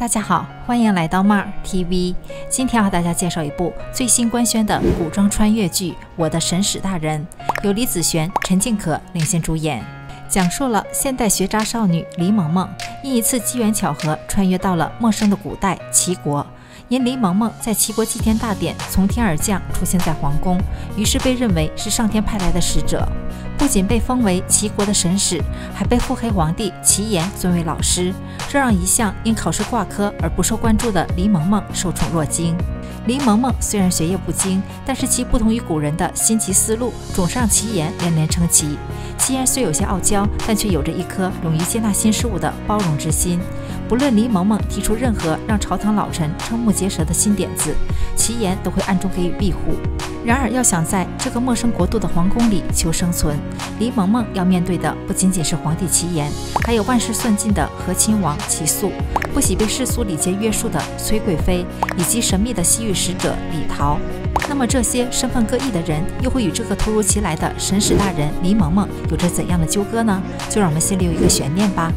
大家好，欢迎来到 Mar TV。今天要和大家介绍一部最新官宣的古装穿越剧《我的神使大人》，由李子璇、陈静可领衔主演，讲述了现代学渣少女李萌萌因一次机缘巧合穿越到了陌生的古代齐国。因李萌萌在齐国祭天大典从天而降，出现在皇宫，于是被认为是上天派来的使者。不仅被封为齐国的神使，还被腹黑皇帝齐炎尊为老师，这让一向因考试挂科而不受关注的李萌萌受宠若惊。李萌萌虽然学业不精，但是其不同于古人的新奇思路，总是让齐炎连连称奇。齐炎虽有些傲娇，但却有着一颗勇于接纳新事物的包容之心。不论李萌萌提出任何让朝堂老臣瞠目结舌的新点子，齐言都会暗中给予庇护。然而，要想在这个陌生国度的皇宫里求生存，李萌萌要面对的不仅仅是皇帝齐言，还有万事算尽的和亲王齐肃，不喜被世俗礼节约束的崔贵妃，以及神秘的西域使者李桃。那么，这些身份各异的人，又会与这个突如其来的神使大人李萌萌有着怎样的纠葛呢？就让我们心里有一个悬念吧。